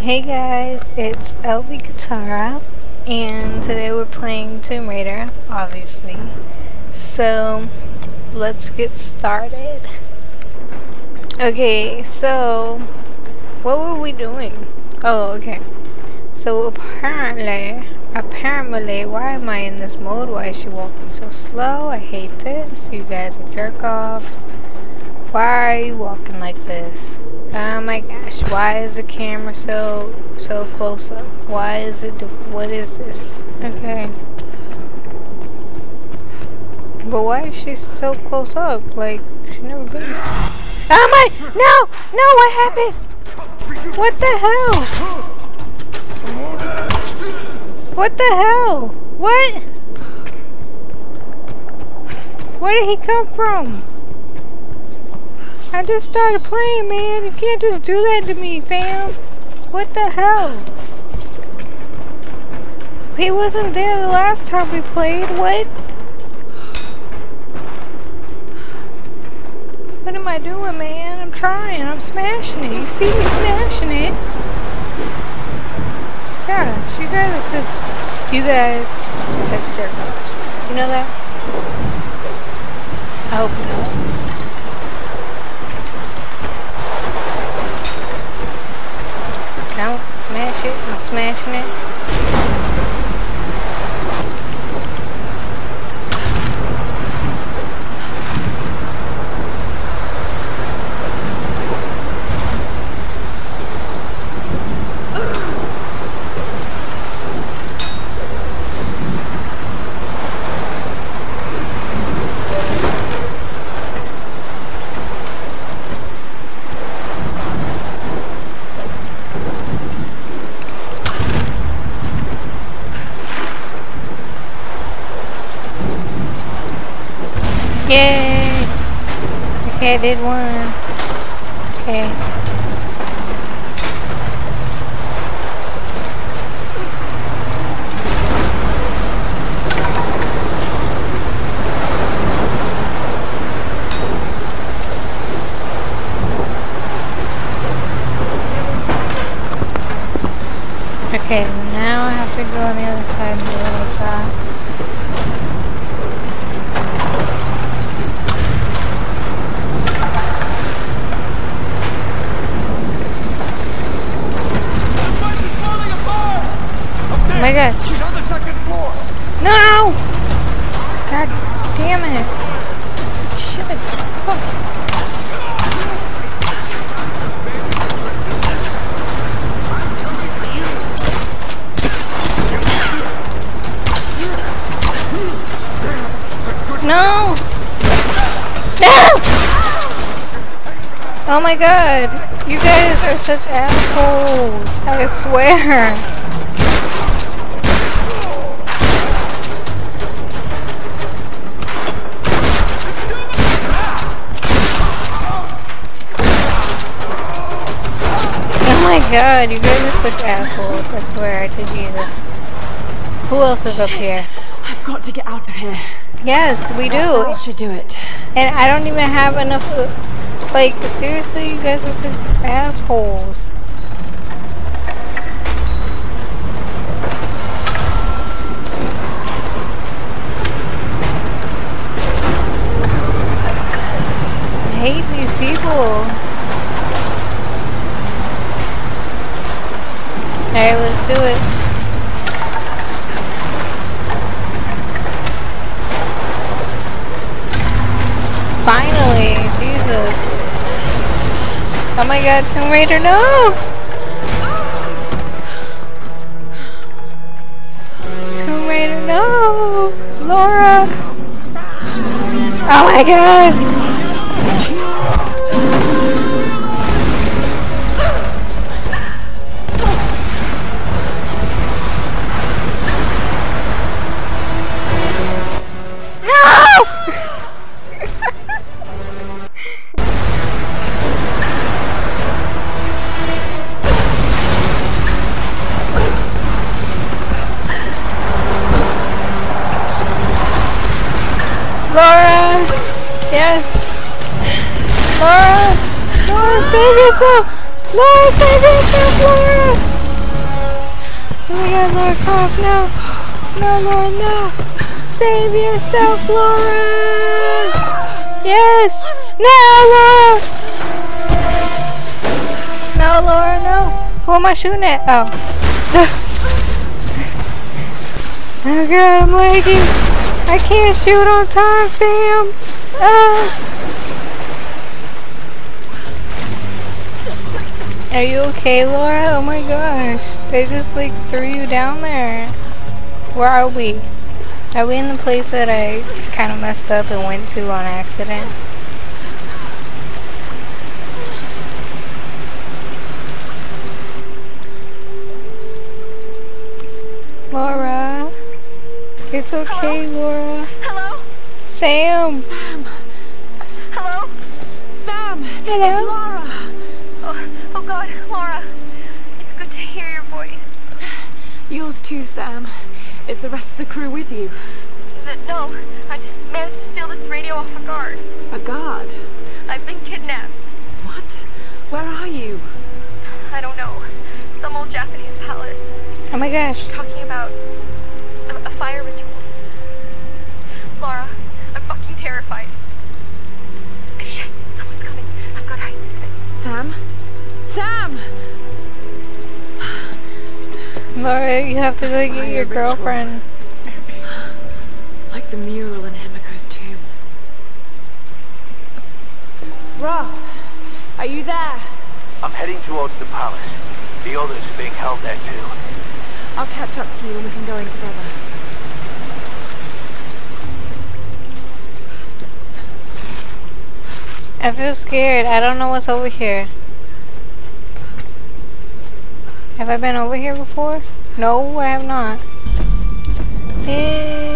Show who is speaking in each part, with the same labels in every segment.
Speaker 1: Hey guys, it's LB Katara, and today we're playing Tomb Raider, obviously. So, let's get started. Okay, so, what were we doing? Oh, okay. So apparently, apparently, why am I in this mode? Why is she walking so slow? I hate this. You guys are jerk-offs. Why are you walking like this? Oh my gosh, why is the camera so, so close up? Why is it, what is this? Okay. But why is she so close up? Like, she never been. Oh my, no, no, what happened? What the hell? What the hell? What? Where did he come from? I just started playing, man. You can't just do that to me, fam. What the hell? He wasn't there the last time we played. What? What am I doing, man? I'm trying. I'm smashing it. You see me smashing it? Gosh, you guys are such... You guys are such jerk You know that? I hope you know. smash it. I'm smashing it. Yay! Okay, I did one. Okay. Okay, now I have to go on the other side and do it like that. Oh my god.
Speaker 2: She's on the second floor.
Speaker 1: No! God damn it. Shit. Fuck. No! No! Oh my god. You guys are such assholes. I swear. Oh my god, you guys are such assholes, I swear to Jesus. Who else is up here?
Speaker 3: I've got to get out of here.
Speaker 1: Yes, we do.
Speaker 3: I should do it.
Speaker 1: And I don't even have enough, like, seriously, you guys are such assholes. Hate these people. Alright, let's do it. Finally, Jesus. Oh my god, Tomb Raider, no! Tomb Raider, no! Laura! Oh my god! Save yourself! Laura, save Laura! Oh my god, Laura Croft, no! No, Laura, no! Save yourself, Laura! Yes! No, Laura! No, Laura, no! Who am I shooting at? Oh. oh god, I'm lagging! I can't shoot on time, fam! Ah! Are you okay, Laura? Oh my gosh. They just like threw you down there. Where are we? Are we in the place that I kind of messed up and went to on accident? Laura? It's okay,
Speaker 3: Hello?
Speaker 1: Laura.
Speaker 3: Hello?
Speaker 1: Sam!
Speaker 3: Sam. Hello? Sam.
Speaker 1: Hello?
Speaker 3: It's
Speaker 2: Lara. God, Lara. It's good to hear your voice.
Speaker 3: Yours too, Sam. Is the rest of the crew with you?
Speaker 2: Th- No, I just managed to steal this radio off a guard.
Speaker 3: A guard?
Speaker 2: I've been kidnapped.
Speaker 3: What? Where are you?
Speaker 2: I don't know. Some old Japanese palace
Speaker 1: Oh my gosh.
Speaker 2: To
Speaker 1: go get your girlfriend.
Speaker 3: Like the mural in Himiko's tomb. Roth, are you there?
Speaker 4: I'm heading towards the palace. The others are being held there too.
Speaker 3: I'll catch up to you and we can go in together.
Speaker 1: I feel scared. I don't know what's over here. Have I been over here before? No, I have not. Eh,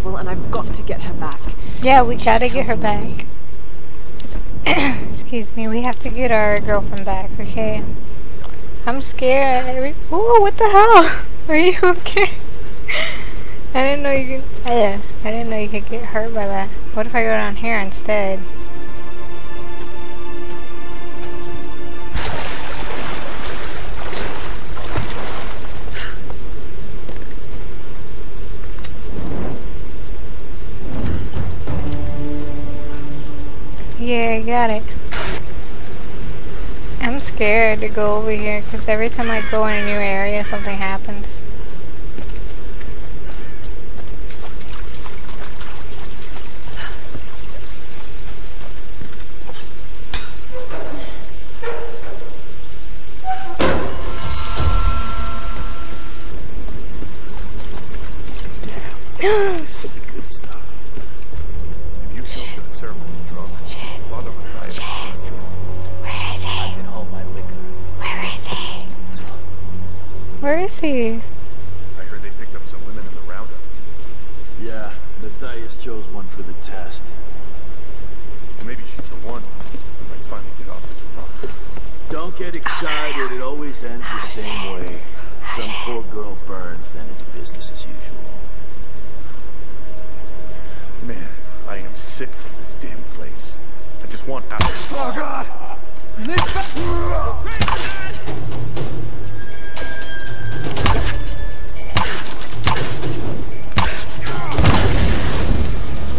Speaker 3: trouble, and I've got to get her back.
Speaker 1: Yeah, we gotta get her back. Excuse me, we have to get our girlfriend back, okay? I'm scared. Every- Ooh, what the hell? Are you okay? I didn't know you could. Uh, I didn't know you could get hurt by that. What if I go down here instead? To go over here because every time I go in a new area, something happens.
Speaker 5: Matthias chose one for the test.
Speaker 6: Well, maybe she's the one. We might finally get off this rock.
Speaker 5: Don't get excited, it always ends the same way. Some poor girl burns, then it's business as usual.
Speaker 6: Man, I am sick of this damn place. I just want out. Oh God!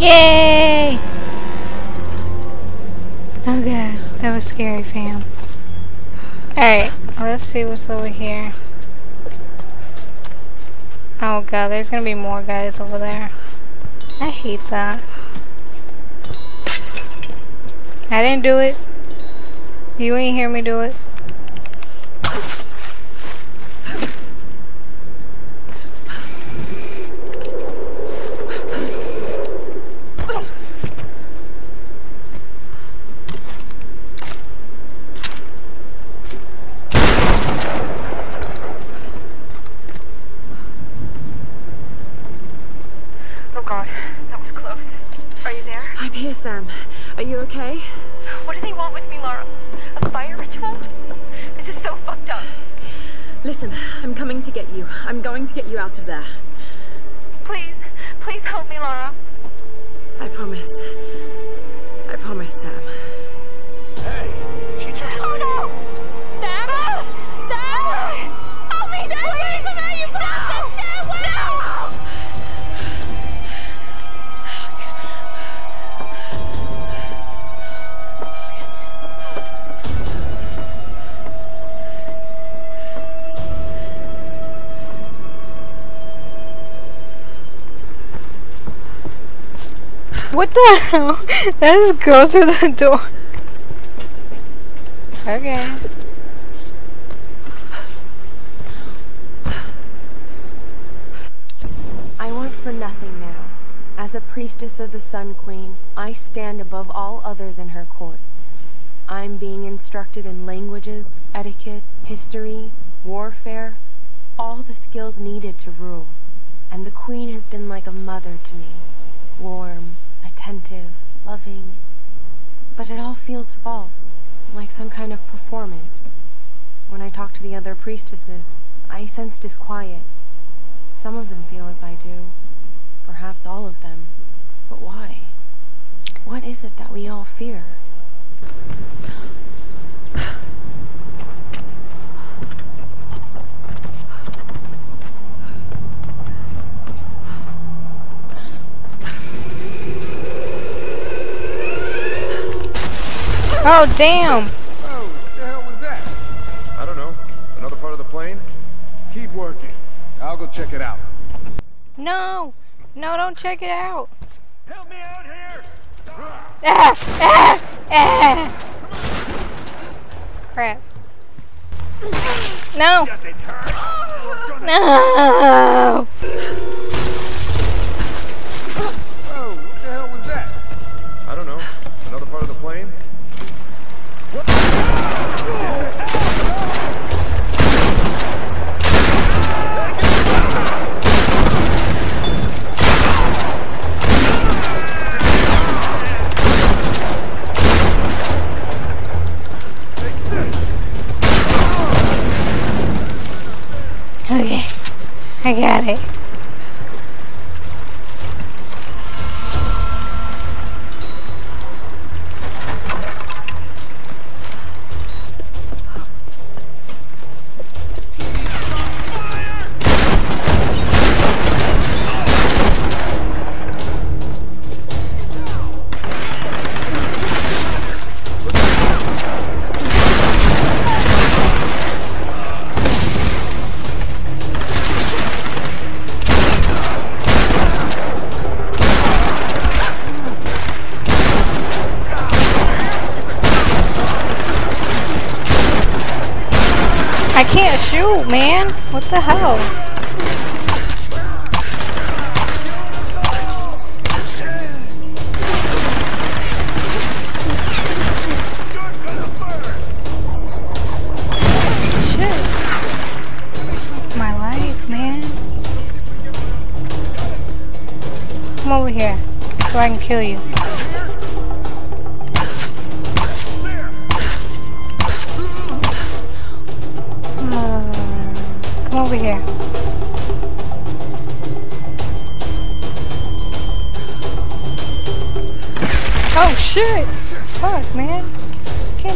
Speaker 1: Yay! God, that was scary, fam. Alright, let's see what's over here. Oh god, there's gonna be more guys over there. I hate that. I didn't do it. You ain't hear me do it. What the hell? Let's go through the door. Okay.
Speaker 3: I want for nothing now. As a priestess of the Sun Queen, I stand above all others in her court. I'm being instructed in languages, etiquette, history, warfare, all the skills needed to rule. And the Queen has been like a mother to me. Warm, attentive, loving. But it all feels false, like some kind of performance. When I talk to the other priestesses, I sense disquiet. Some of them feel as I do. Perhaps all of them. But why? What is it that we all fear?
Speaker 1: Oh damn!
Speaker 6: Oh, what the hell was that? I don't know. Another part of the plane? Keep working. I'll go check it out.
Speaker 1: No! No, don't check it out!
Speaker 6: Help me out here!
Speaker 1: Ah! Ah! Ah! Crap. No! No!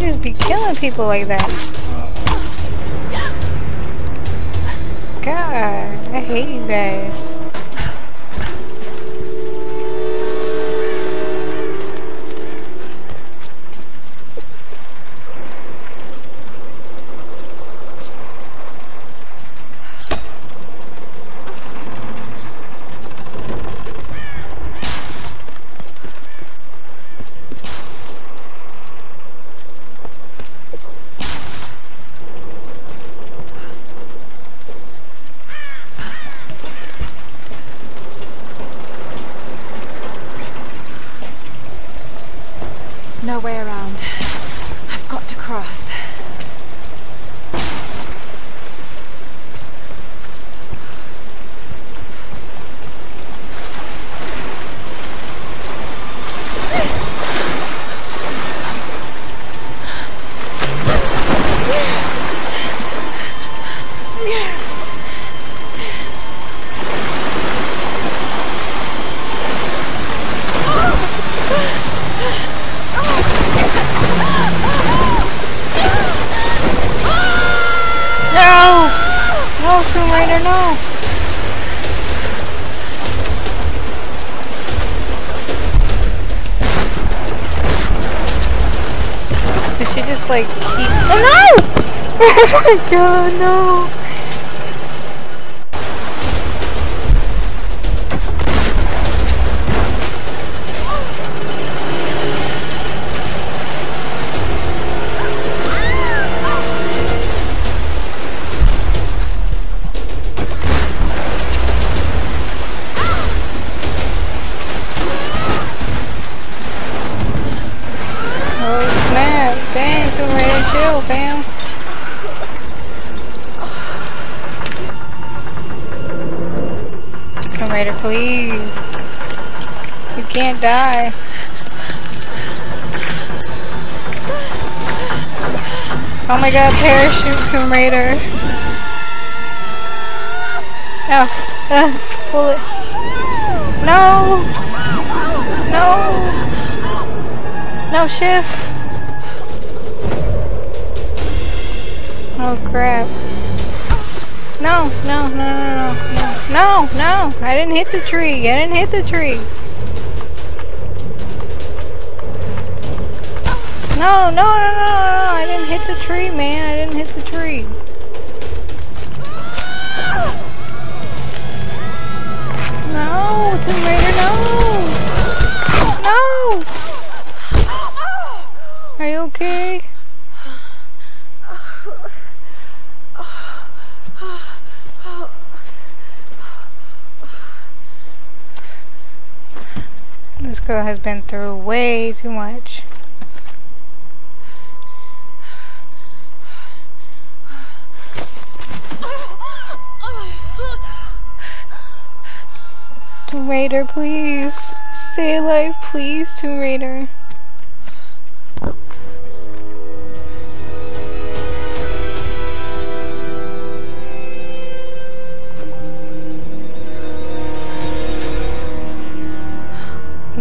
Speaker 1: Just be killing people like that. God, I hate you guys. My god, no! Tomb Raider. Oh, uh, pull it. No! No! No shift. Oh crap. No, no, no, no, no, no, no, no. I didn't hit the tree. I didn't hit the tree. No, no, no, no, no. I didn't hit the tree, man. I didn't hit the tree. No, Tomb Raider, no. No. Are you okay? This girl has been through way too much. Tomb Raider, please. Stay alive, please, Tomb Raider.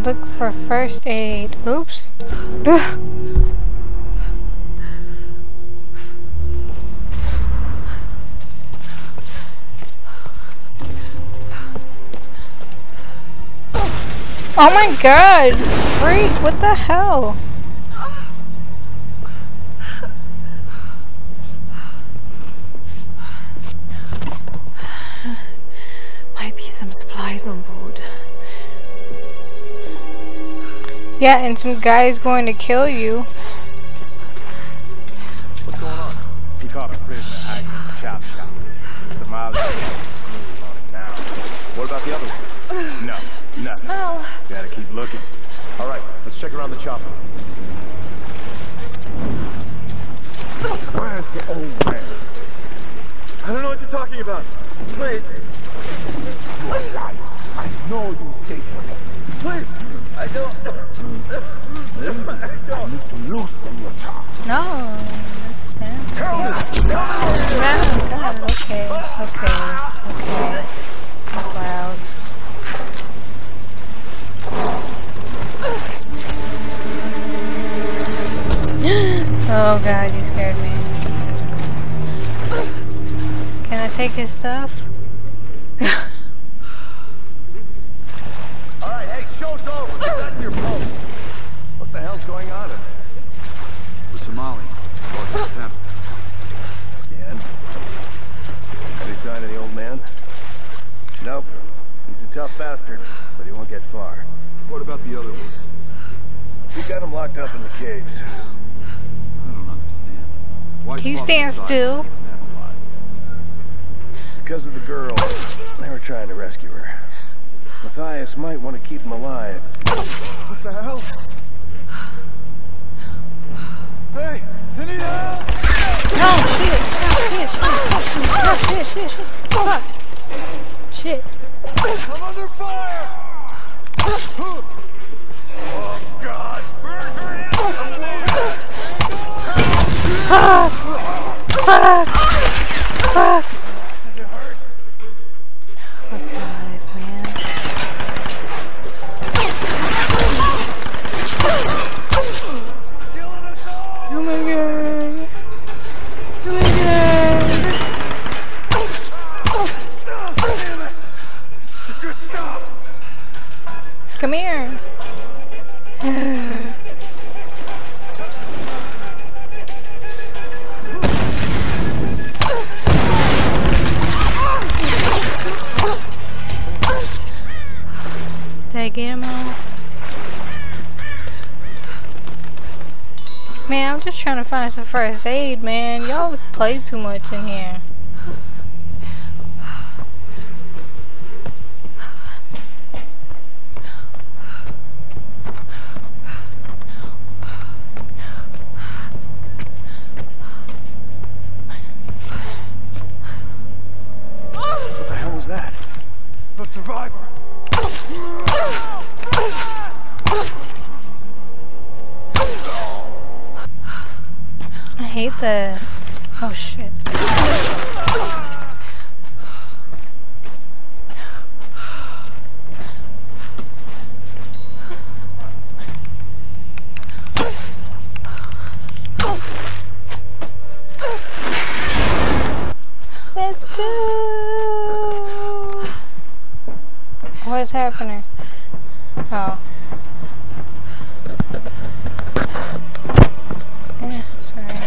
Speaker 1: Look for first aid. Oops. Oh my god! Freak, what the hell?
Speaker 3: Might be some supplies on board.
Speaker 1: Yeah, and some guy's going to kill you.
Speaker 6: Around the chopper. Any sign of the old man? Nope. He's a tough bastard, but he won't get far.
Speaker 7: What about the other ones?
Speaker 6: We got him locked up in the caves.
Speaker 7: I don't understand. Why
Speaker 1: Can you stand still?
Speaker 7: keep them alive?
Speaker 6: Because of the girl. They were trying to rescue her. Matthias might want to keep him alive. What the hell? Hey, I
Speaker 1: fuck. Shit.
Speaker 6: I'm under fire! Oh, God! Burn her in!
Speaker 1: Fuck. Fuck. Fuck. Play too much in here.
Speaker 6: What the hell was that?
Speaker 7: The survivor!
Speaker 1: I hate this. Oh shit. Let's go. What's happening? Oh. Yeah, sorry.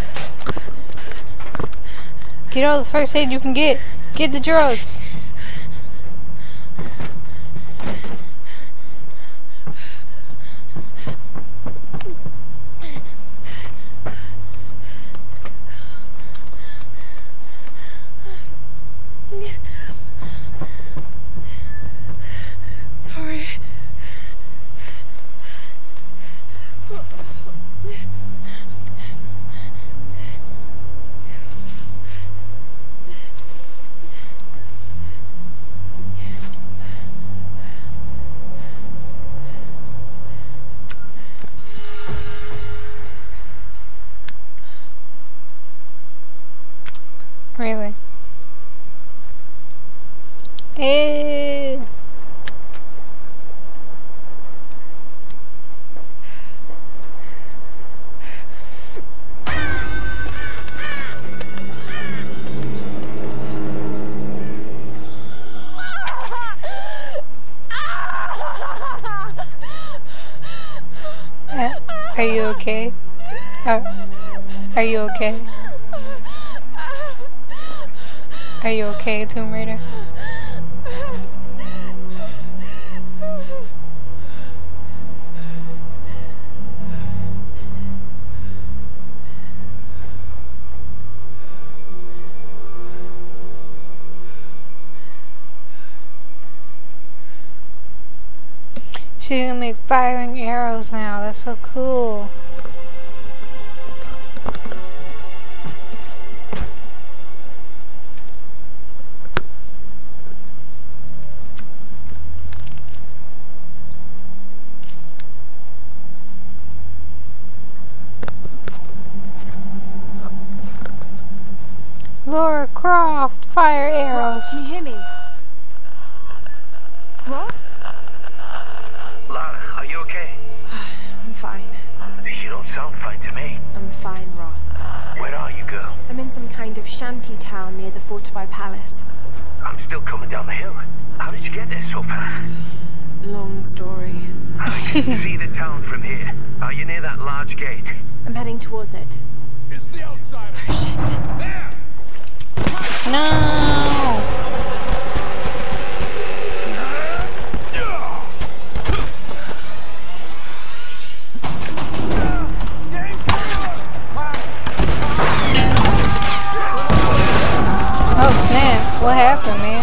Speaker 1: Get all the first aid you can get. Get the drugs. Are you okay? Uh, are you okay? Are you okay, Tomb Raider? Gonna make firing arrows now. That's so cool. Laura Croft, fire arrows.
Speaker 3: Can you hear me? Roth?
Speaker 4: Lara, are you okay?
Speaker 3: I'm fine.
Speaker 4: You don't sound fine to me.
Speaker 3: I'm fine, Roth.
Speaker 4: Where are you, girl?
Speaker 3: I'm in some kind of shanty town near the fortified palace.
Speaker 4: I'm still coming down the hill. How did you get there so fast?
Speaker 3: Long story.
Speaker 4: Ah, I can see the town from here. Are you near that large gate?
Speaker 3: I'm heading towards it.
Speaker 7: It's the outsider!
Speaker 3: Oh, shit.
Speaker 7: There!
Speaker 1: No! What happened, man?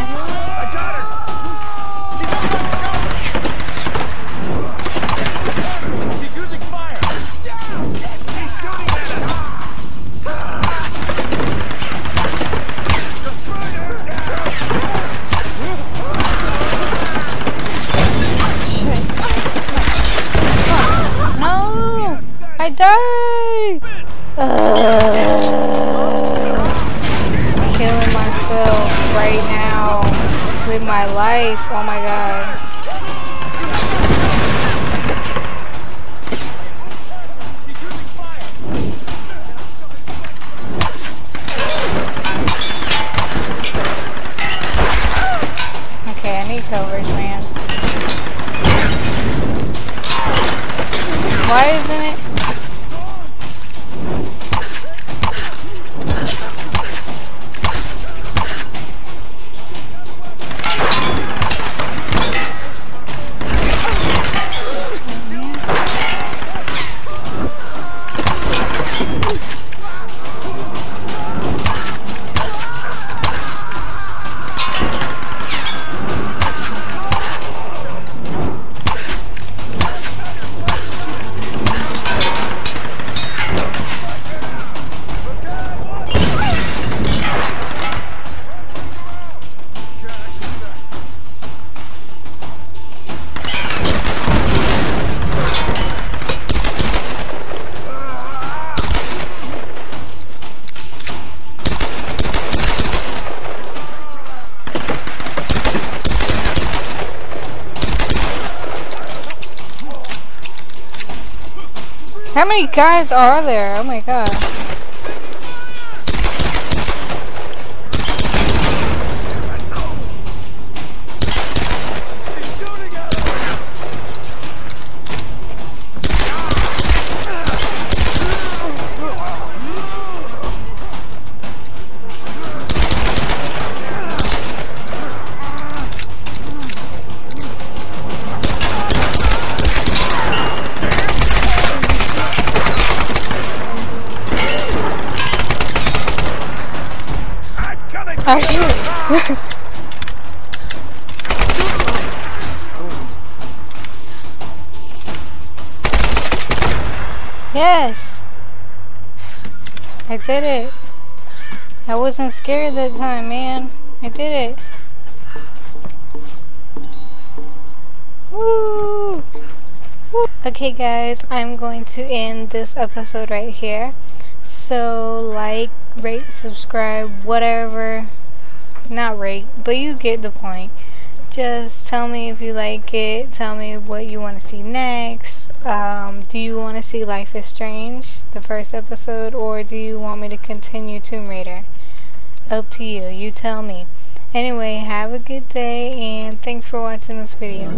Speaker 1: Many guys are there? Oh my god. Scared that time, man. I did it. Woo! Woo! Okay guys, I'm going to end this episode right here. So like, rate, subscribe, whatever. Not rate, but you get the point. Just tell me if you like it. Tell me what you want to see next. Um, do you want to see Life is Strange, the first episode, or do you want me to continue Tomb Raider? Up to you. You tell me. Anyway, have a good day, and thanks for watching this video.